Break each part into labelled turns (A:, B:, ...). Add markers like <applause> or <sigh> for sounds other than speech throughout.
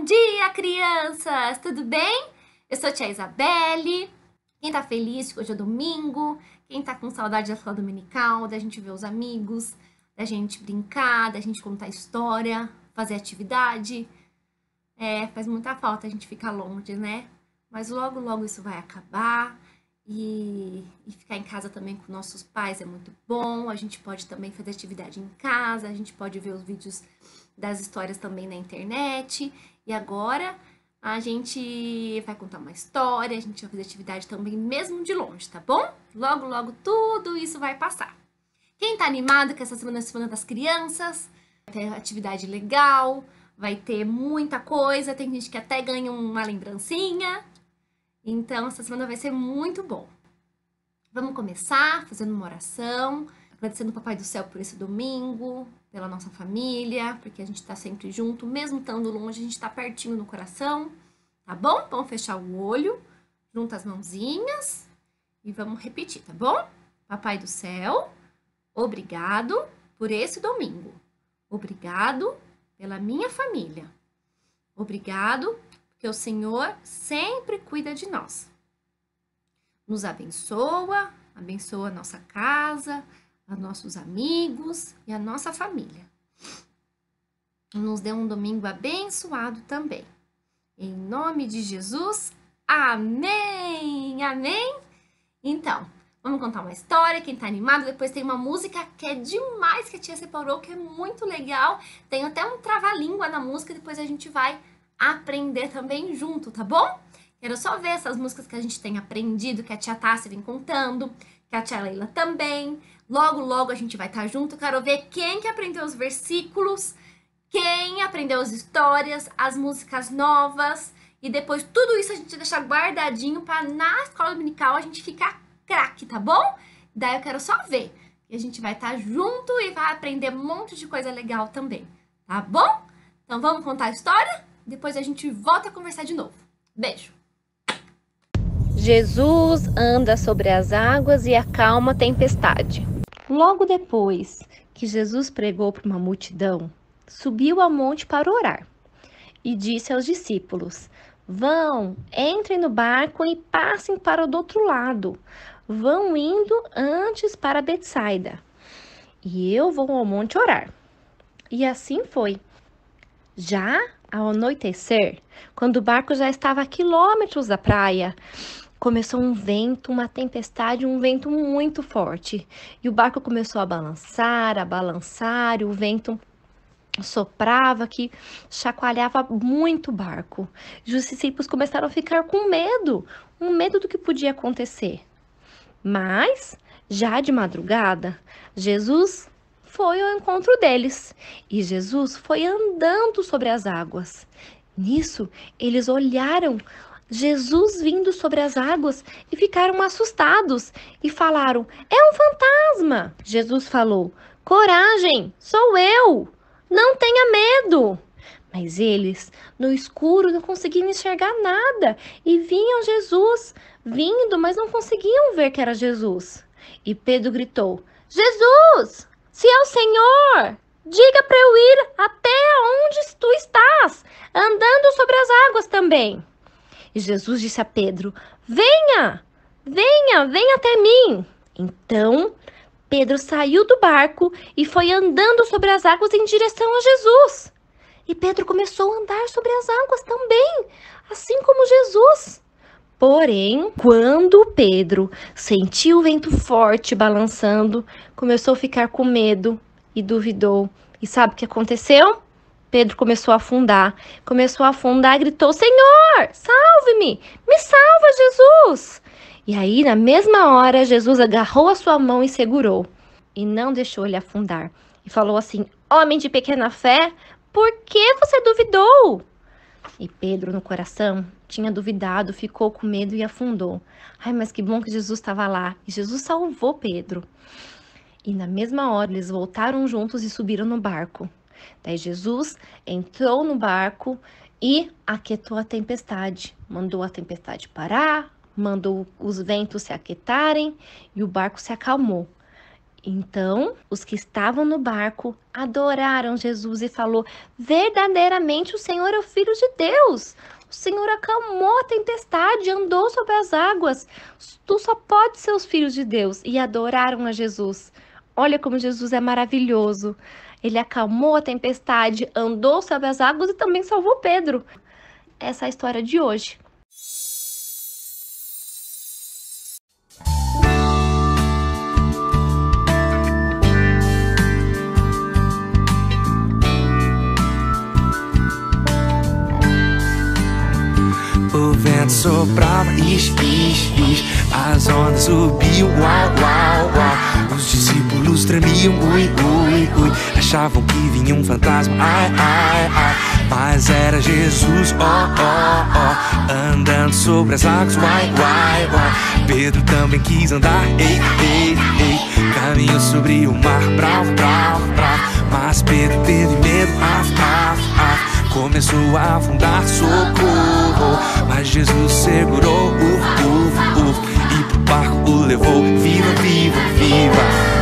A: Bom dia, crianças! Tudo bem? Eu sou a tia Isabelle. Quem tá feliz que hoje é domingo? Quem tá com saudade da escola dominical, da gente ver os amigos, da gente brincar, da gente contar história, fazer atividade? É, faz muita falta a gente ficar longe, né? Mas logo, logo isso vai acabar. E, e, ficar em casa também com nossos pais é muito bom. A gente pode também fazer atividade em casa, a gente pode ver os vídeos das histórias também na internet. E agora a gente vai contar uma história, a gente vai fazer atividade também mesmo de longe, tá bom? Logo, logo tudo isso vai passar. Quem tá animado que essa semana é a semana das crianças, vai ter atividade legal, vai ter muita coisa, tem gente que até ganha uma lembrancinha. Então, essa semana vai ser muito bom. Vamos começar fazendo uma oração, agradecendo o Papai do Céu por esse domingo, pela nossa família, porque a gente está sempre junto, mesmo estando longe, a gente está pertinho no coração, tá bom? Vamos fechar o olho, junta as mãozinhas e vamos repetir, tá bom? Papai do Céu, obrigado por esse domingo. Obrigado pela minha família. Obrigado porque o Senhor sempre cuida de nós. Nos abençoa, abençoa a nossa casa, a nossos amigos e a nossa família. Nos dê um domingo abençoado também. Em nome de Jesus, amém! Amém? Então, vamos contar uma história. Quem tá animado, depois tem uma música que é demais que a tia separou, que é muito legal. Tem até um trava-língua na música, depois a gente vai aprender também junto, tá bom? Quero só ver essas músicas que a gente tem aprendido, que a tia Tássia vem contando, que a tia Leila também. Logo, logo a gente vai estar tá junto. Quero ver quem que aprendeu os versículos, quem aprendeu as histórias, as músicas novas. E depois tudo isso a gente deixar guardadinho para na escola dominical a gente ficar craque, tá bom? Daí eu quero só ver. E a gente vai estar tá junto e vai aprender um monte de coisa legal também, tá bom? Então vamos contar a história? Depois a gente volta a conversar de novo. Beijo!
B: Jesus anda sobre as águas e acalma a tempestade. Logo depois que Jesus pregou para uma multidão, subiu ao monte para orar e disse aos discípulos: Vão, entrem no barco e passem para o outro lado. Vão indo antes para Betsaida. E eu vou ao monte orar. E assim foi. Já ao anoitecer, quando o barco já estava a quilômetros da praia, começou um vento, uma tempestade, um vento muito forte. E o barco começou a balançar, a balançar, e o vento soprava que chacoalhava muito o barco. E os discípulos começaram a ficar com medo, um medo do que podia acontecer. Mas, já de madrugada, Jesus foi ao encontro deles e Jesus foi andando sobre as águas. Nisso, eles olharam Jesus vindo sobre as águas e ficaram assustados e falaram: É um fantasma! Jesus falou: Coragem, sou eu! Não tenha medo! Mas eles, no escuro, não conseguiam enxergar nada e vinham Jesus vindo, mas não conseguiam ver que era Jesus. E Pedro gritou: Jesus, se é o Senhor, diga para eu ir até onde tu estás, andando sobre as águas também. E Jesus disse a Pedro: Venha, venha, venha até mim. Então Pedro saiu do barco e foi andando sobre as águas em direção a Jesus. E Pedro começou a andar sobre as águas também, assim como Jesus. Porém, quando Pedro sentiu o vento forte balançando, começou a ficar com medo e duvidou. E sabe o que aconteceu? Pedro começou a afundar, começou a afundar, gritou: Senhor, salve-me, me salva, Jesus! E aí, na mesma hora, Jesus agarrou a sua mão e segurou, e não deixou ele afundar. E falou assim: Homem de pequena fé, por que você duvidou? E Pedro, no coração, tinha duvidado, ficou com medo e afundou. Ai, mas que bom que Jesus estava lá. E Jesus salvou Pedro. E na mesma hora, eles voltaram juntos e subiram no barco. Daí Jesus entrou no barco e aquietou a tempestade, mandou a tempestade parar, mandou os ventos se aquietarem e o barco se acalmou. Então, os que estavam no barco adoraram Jesus e falou: "Verdadeiramente o Senhor é o filho de Deus. O Senhor acalmou a tempestade, andou sobre as águas. Tu só pode ser os filhos de Deus." E adoraram a Jesus. Olha como Jesus é maravilhoso. Ele acalmou a tempestade, andou sobre as águas e também salvou Pedro. Essa é a história de hoje.
C: O vento soprava, ix, ix, ix As ondas subiam, uau, uau, uau Os discípulos tremiam, ui, ui, ui. Achavam que vinha um fantasma, ai, ai, ai. Mas era Jesus, ó, ó, ó. Andando sobre as águas, uai, uai, uai. Pedro também quis andar, ei, ei, ei. Caminhou sobre o mar, bravo, bravo, bravo. Mas Pedro teve medo, af, af, af. Começou a afundar, socorro. Mas Jesus segurou, uf, uf, uf. E pro barco o levou, viva, viva, viva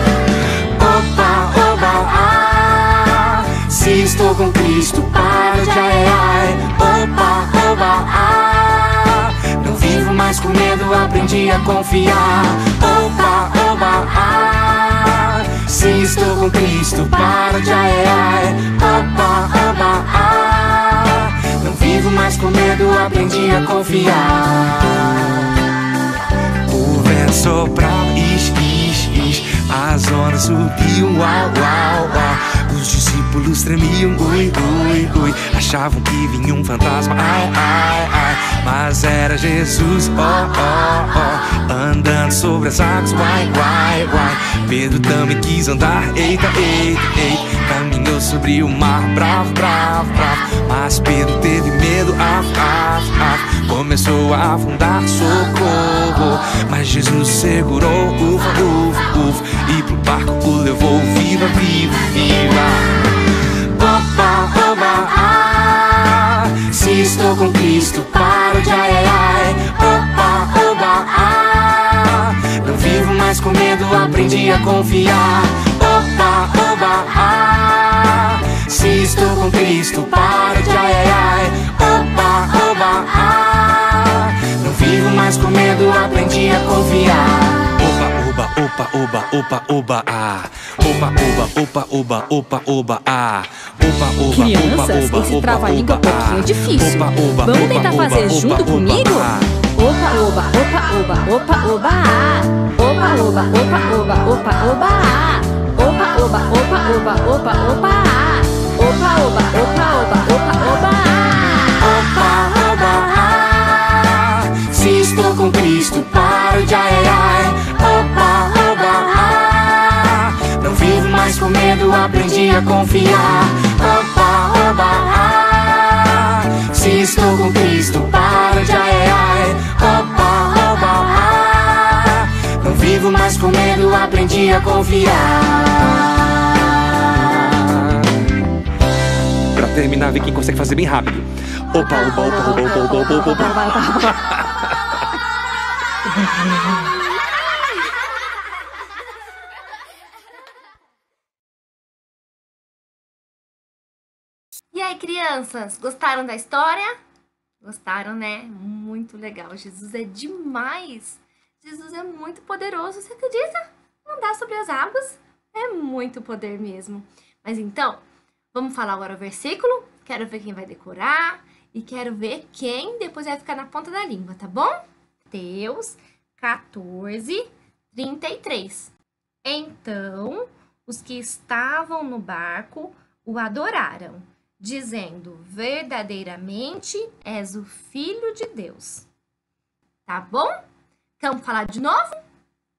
C: Se estou com Cristo, para de ai, ai Opa, oba, ah Não vivo mais com medo, aprendi a confiar Opa, oba, ah Se estou com Cristo, para de ai, ai Opa, oba, ah não vivo mais com medo, aprendi a confiar. O vento soprava, ix, ix, ix. As ondas subiam, uau, uau, uau. Os discípulos tremiam, ui, ui, ui. Achavam que vinha um fantasma, ai, ai, ai. Mas era Jesus, ó, ó, ó. Andando sobre as águas, uai, uai, uai. Pedro também quis andar, eita, eita, eita. Caminhou sobre o mar, bravo, bravo, bravo. Mas Pedro teve medo, af, af, af. Começou a afundar, socorro. Mas Jesus segurou, ufa, ufa, ufa. E pro barco o levou, aprendi a confiar. Opa, oba, ah. Se estou com Cristo, paro de ai, ai, ai. Opa, oba, ah. Não vivo mais com medo, aprendi a confiar. Oba, opa, oba, opa, oba, ah. Opa, oba, opa, oba, opa, oba, ah. Opa, oba,
D: Crianças,
C: opa, oba,
D: esse
C: opa,
D: trava-língua
C: oba,
D: um pouquinho difícil.
C: Opa, oba,
D: Vamos
C: opa,
D: tentar
C: oba,
D: fazer
C: opa,
D: junto
C: oba,
D: comigo? Opa, oba, opa, oba, opa, oba, ah. Opa, oba, opa, oba, opa, oba, ah. Opa, oba, opa, oba, opa, oba, ah. Opa, oba, opa, oba, opa, oba, ah.
C: Opa, oba, ah. Se estou com Cristo, paro de ai. Opa, oba, ah. Não vivo mais com medo, aprendi a confiar. Opa, oba, ah. Se estou com Cristo, paro de ai, ai, vivo, mas com medo aprendi a confiar. Pra terminar, vi quem consegue fazer bem rápido. Opa, opa, opa, opa, opa, opa, opa, opa. opa.
A: E aí, crianças, gostaram da história? Gostaram, né? Muito legal. Jesus é demais! Jesus é muito poderoso. Você acredita? Andar sobre as águas é muito poder mesmo. Mas então, vamos falar agora o versículo. Quero ver quem vai decorar e quero ver quem depois vai ficar na ponta da língua, tá bom? Mateus 14, 33. Então, os que estavam no barco o adoraram, dizendo: Verdadeiramente és o Filho de Deus. Tá bom? Vamos falar de novo?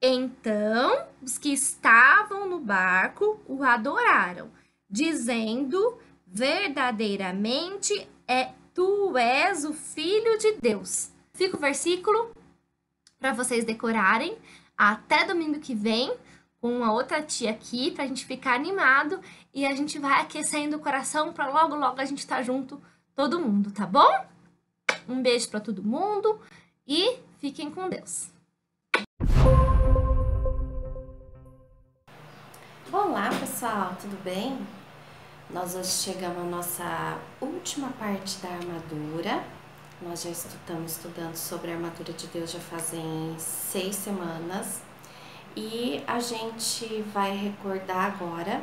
A: Então, os que estavam no barco o adoraram, dizendo: Verdadeiramente é tu és o Filho de Deus. Fica o versículo para vocês decorarem. Até domingo que vem, com uma outra tia aqui, pra gente ficar animado e a gente vai aquecendo o coração para logo, logo a gente estar tá junto, todo mundo, tá bom? Um beijo para todo mundo e Fiquem com Deus.
E: Olá, pessoal, tudo bem? Nós hoje chegamos à nossa última parte da armadura. Nós já estamos estudando sobre a armadura de Deus já fazem seis semanas. E a gente vai recordar agora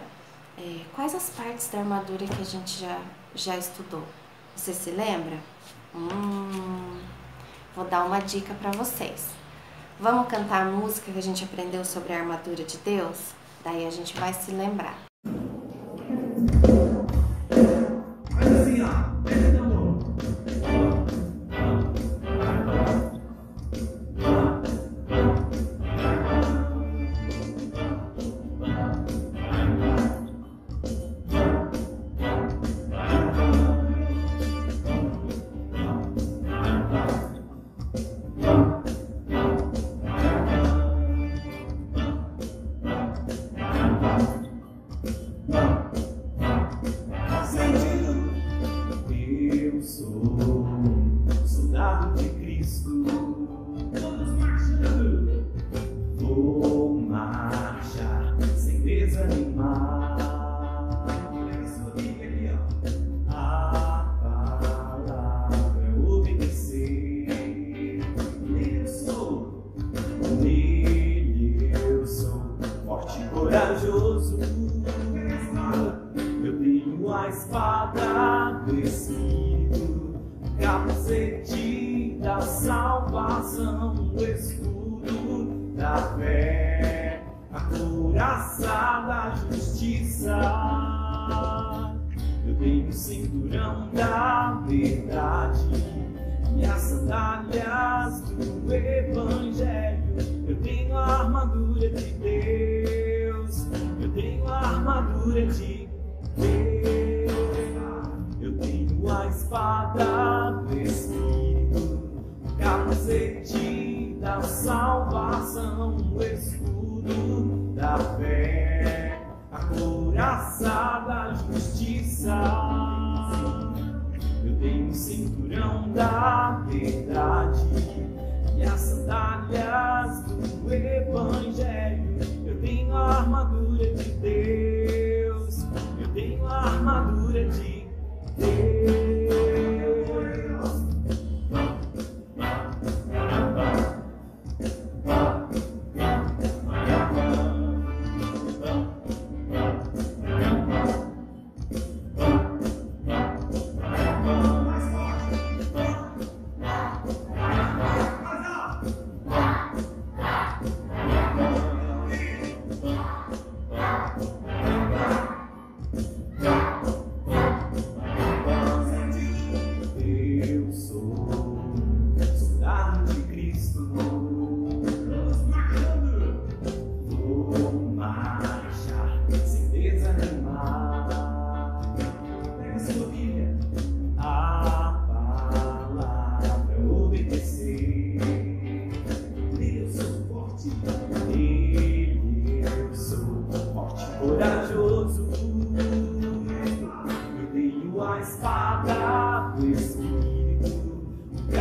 E: é, quais as partes da armadura que a gente já, já estudou. Você se lembra? Hum vou dar uma dica para vocês. Vamos cantar a música que a gente aprendeu sobre a armadura de Deus? Daí a gente vai se lembrar.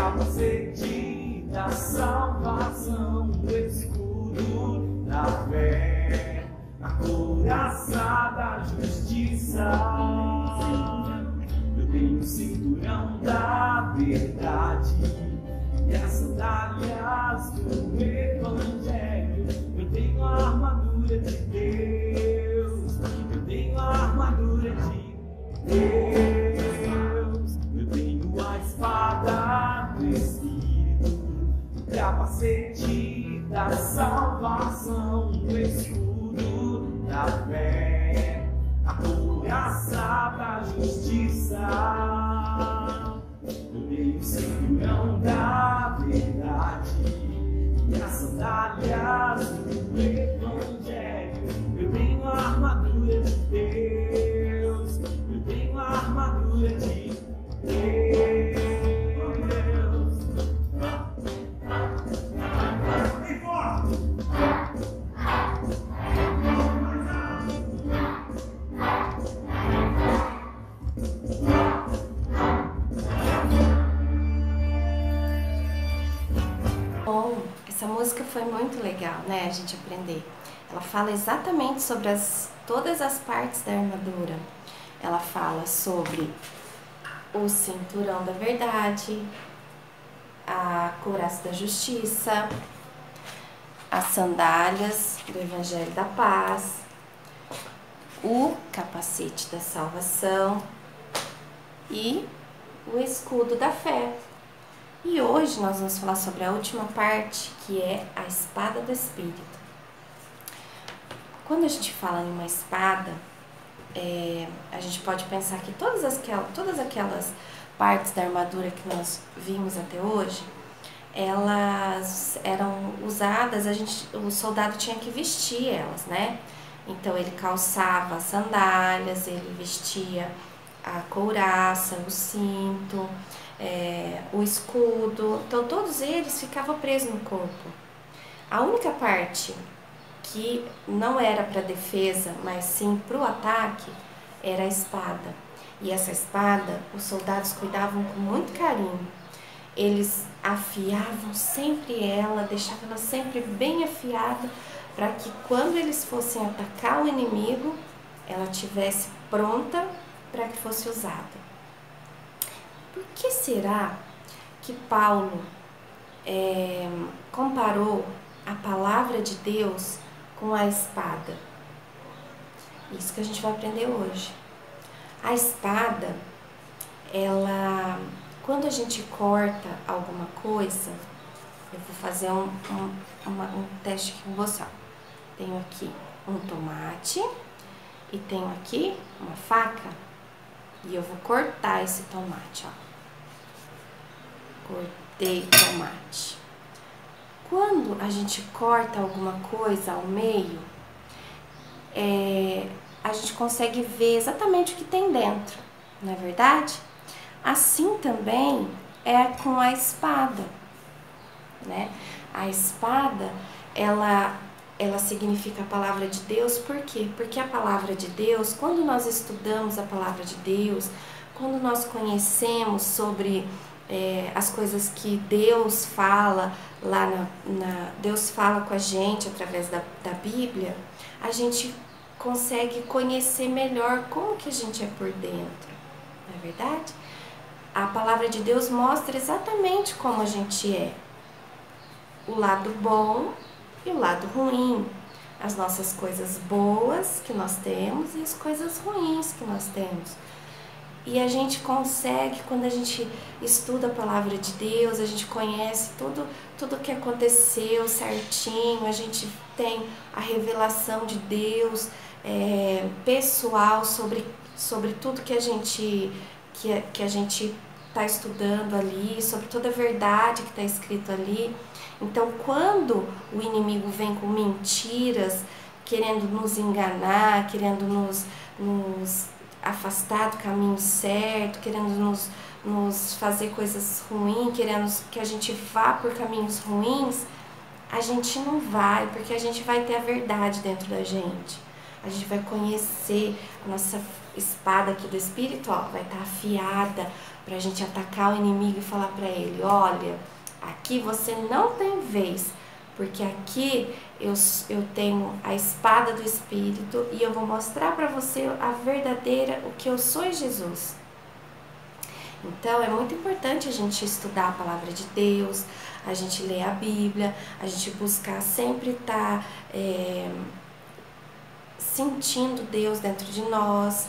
F: capacete da é salvação, o escudo da fé, a couraça da justiça. Eu tenho o cinturão da verdade.
G: I just muito legal, né, a gente aprender. Ela fala exatamente sobre as, todas as partes da armadura. Ela fala sobre o cinturão da verdade, a couraça da justiça, as sandálias do evangelho da paz, o capacete da salvação e o escudo da fé. E hoje nós vamos falar sobre a última parte, que é a espada do espírito. Quando a gente fala em uma espada, é, a gente pode pensar que todas aquelas, todas aquelas partes da armadura que nós vimos até hoje, elas eram usadas, a gente, o soldado tinha que vestir elas, né? Então ele calçava sandálias, ele vestia a couraça, o cinto, é, o escudo. Então todos eles ficavam presos no corpo. A única parte que não era para defesa, mas sim para o ataque, era a espada. E essa espada, os soldados cuidavam com muito carinho. Eles afiavam sempre ela, deixavam ela sempre bem afiada, para que quando eles fossem atacar o inimigo, ela tivesse pronta para que fosse usada. Por que será que Paulo é, comparou a palavra de Deus com a espada. Isso que a gente vai aprender hoje. A espada, ela, quando a gente corta alguma coisa, eu vou fazer um, um, uma, um teste aqui com você. Tenho aqui um tomate e tenho aqui uma faca e eu vou cortar esse tomate, ó. Cortei tomate. Quando a gente corta alguma coisa ao meio, é, a gente consegue ver exatamente o que tem dentro, não é verdade? Assim também é com a espada, né? A espada, ela ela significa a palavra de Deus, por quê? Porque a palavra de Deus, quando nós estudamos a palavra de Deus, quando nós conhecemos sobre é, as coisas que Deus fala lá na, na, Deus fala com a gente através da, da Bíblia, a gente consegue conhecer melhor como que a gente é por dentro, não é verdade? A palavra de Deus mostra exatamente como a gente é. O lado bom e o lado ruim. As nossas coisas boas que nós temos e as coisas ruins que nós temos. E a gente consegue, quando a gente estuda a palavra de Deus, a gente conhece tudo tudo que aconteceu certinho, a gente tem a revelação de Deus é, pessoal sobre, sobre tudo que a gente que, que a gente está estudando ali, sobre toda a verdade que está escrito ali. Então, quando o inimigo vem com mentiras, querendo nos enganar, querendo nos, nos afastar do caminho certo, querendo nos, nos fazer coisas ruins, querendo que a gente vá por caminhos ruins, a gente não vai, porque a gente vai ter a verdade dentro da gente. A gente vai conhecer a nossa espada aqui do Espírito, ó, vai estar tá afiada para a gente atacar o inimigo e falar para ele: olha, aqui você não tem vez porque aqui eu, eu tenho a espada do Espírito e eu vou mostrar para você a verdadeira, o que eu sou em Jesus. Então é muito importante a gente estudar a palavra de Deus, a gente ler a Bíblia, a gente buscar sempre estar tá, é, sentindo Deus dentro de nós,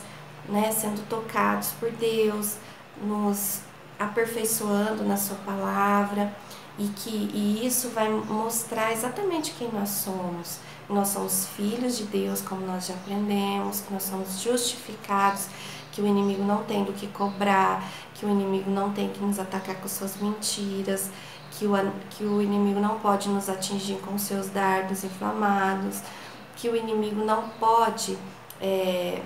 G: né, sendo tocados por Deus, nos aperfeiçoando na Sua palavra e que e isso vai mostrar exatamente quem nós somos. Nós somos filhos de Deus, como nós já aprendemos, que nós somos justificados, que o inimigo não tem do que cobrar, que o inimigo não tem que nos atacar com suas mentiras, que o, que o inimigo não pode nos atingir com seus dardos inflamados, que o inimigo não pode é,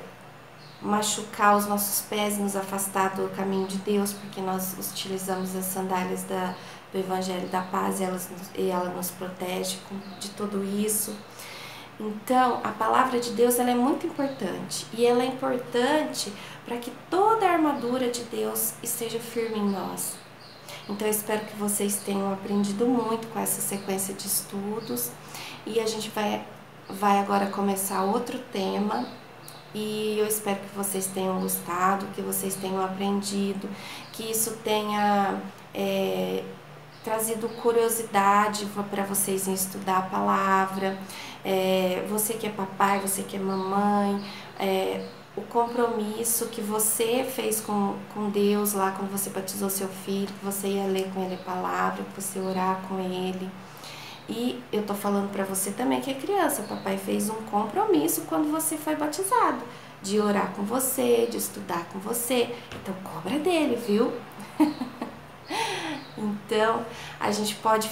G: machucar os nossos pés e nos afastar do caminho de Deus, porque nós utilizamos as sandálias da, do Evangelho da Paz e ela, e ela nos protege de tudo isso. Então, a palavra de Deus ela é muito importante e ela é importante para que toda a armadura de Deus esteja firme em nós. Então eu espero que vocês tenham aprendido muito com essa sequência de estudos e a gente vai, vai agora começar outro tema e eu espero que vocês tenham gostado, que vocês tenham aprendido, que isso tenha é, trazido curiosidade para vocês em estudar a palavra. É, você que é papai, você que é mamãe, é, o compromisso que você fez com, com Deus lá quando você batizou seu filho, que você ia ler com ele a palavra, que você orar com ele. E eu tô falando para você também que é criança, o papai fez um compromisso quando você foi batizado, de orar com você, de estudar com você. Então cobra dele, viu? <laughs> então, a gente pode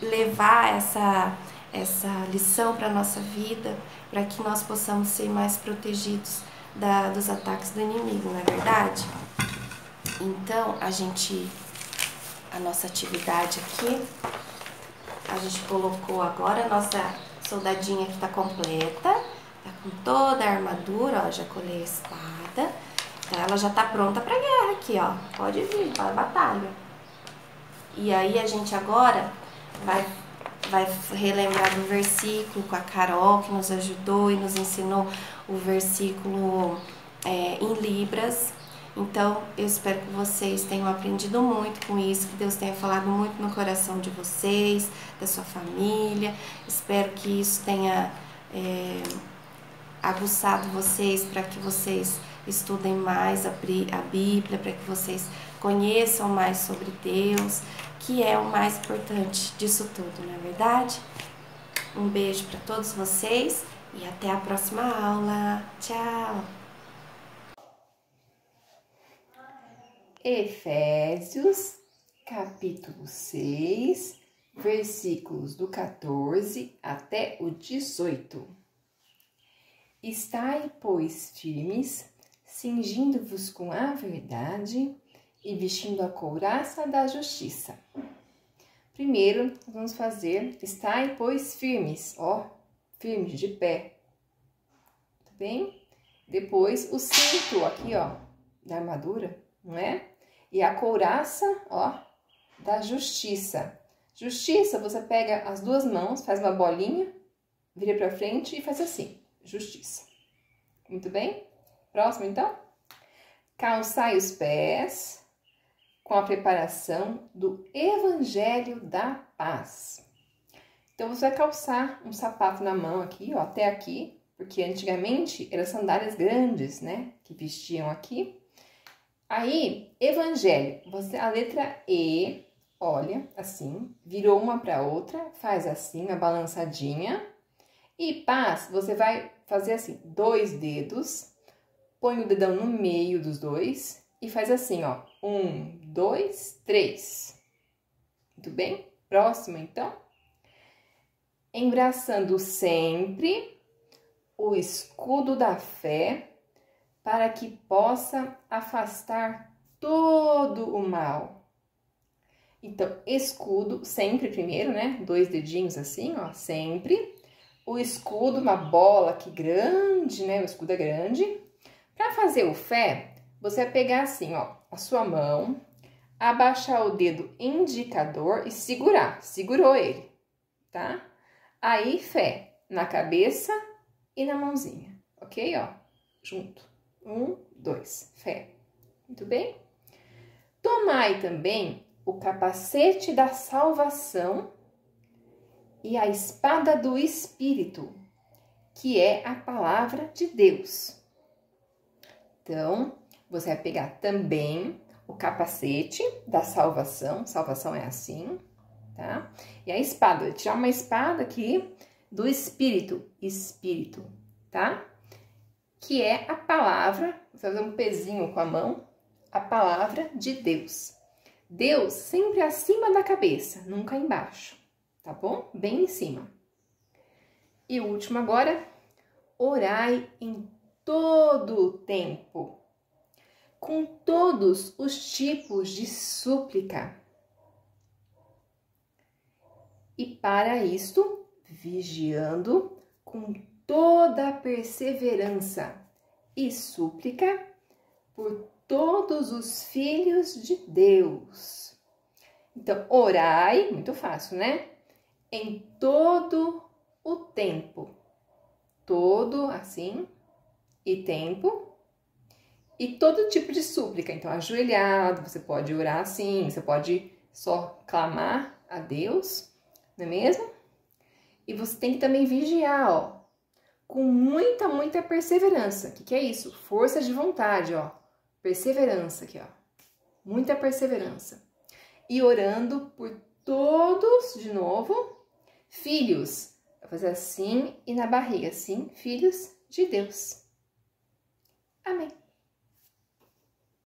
G: levar essa essa lição para nossa vida, para que nós possamos ser mais protegidos da, dos ataques do inimigo, não é verdade? Então, a gente, a nossa atividade aqui, a gente colocou agora a nossa soldadinha que tá completa, tá com toda a armadura, ó, já colei a espada, então ela já tá pronta pra guerra aqui, ó, pode vir para a batalha. E aí a gente agora vai vai relembrar do versículo com a Carol, que nos ajudou e nos ensinou o versículo é, em Libras. Então, eu espero que vocês tenham aprendido muito com isso, que Deus tenha falado muito no coração de vocês, da sua família. Espero que isso tenha é, aguçado vocês para que vocês estudem mais a, Bíblia, para que vocês conheçam mais sobre Deus, que é o mais importante disso tudo, não é verdade? Um beijo para todos vocês e até a próxima aula. Tchau!
H: Efésios, capítulo 6, versículos do 14 até o 18. Estai, pois, firmes, cingindo-vos com a verdade e vestindo a couraça da justiça. Primeiro, vamos fazer estai, pois, firmes, ó, firmes, de pé. Tá bem? Depois, o cinto aqui, ó, da armadura, não é? E a couraça, ó, da justiça. Justiça, você pega as duas mãos, faz uma bolinha, vira para frente e faz assim, justiça. Muito bem? Próximo, então. Calçai os pés com a preparação do Evangelho da Paz. Então você vai calçar um sapato na mão aqui, ó, até aqui, porque antigamente eram sandálias grandes, né, que vestiam aqui. Aí, Evangelho, você a letra E, olha, assim, virou uma para outra, faz assim, uma balançadinha. E paz, você vai fazer assim, dois dedos, põe o dedão no meio dos dois e faz assim, ó, um, dois, três. Muito bem? Próximo, então. Embraçando sempre o escudo da fé para que possa afastar todo o mal. Então, escudo, sempre primeiro, né? Dois dedinhos assim, ó, sempre. O escudo, uma bola aqui grande, né? O escudo é grande. Para fazer o fé, você vai pegar assim, ó, a sua mão, abaixar o dedo indicador e segurar. Segurou ele, tá? Aí, fé na cabeça e na mãozinha, ok? Ó, junto. Um, dois, fé. Muito bem? Tomai também o capacete da salvação e a espada do Espírito, que é a palavra de Deus. Então, você vai pegar também o capacete da salvação, salvação é assim, tá? E a espada, tirar uma espada aqui do espírito, espírito, tá? Que é a palavra, você fazer um pezinho com a mão, a palavra de Deus. Deus sempre acima da cabeça, nunca embaixo, tá bom? Bem em cima. E o último agora, orai em todo o tempo com todos os tipos de súplica. E para isto, vigiando com toda a perseverança e súplica por todos os filhos de Deus. Então, orai, muito fácil, né? Em todo o tempo. Todo assim, e tempo. E todo tipo de súplica. Então, ajoelhado, você pode orar assim, você pode só clamar a Deus, não é mesmo? E você tem que também vigiar, ó, com muita, muita perseverança. O que, que é isso? Força de vontade, ó. Perseverança aqui, ó. Muita perseverança. E orando por todos, de novo, filhos. Vai fazer assim e na barriga, assim, filhos de Deus. Amém.